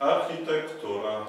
архитектура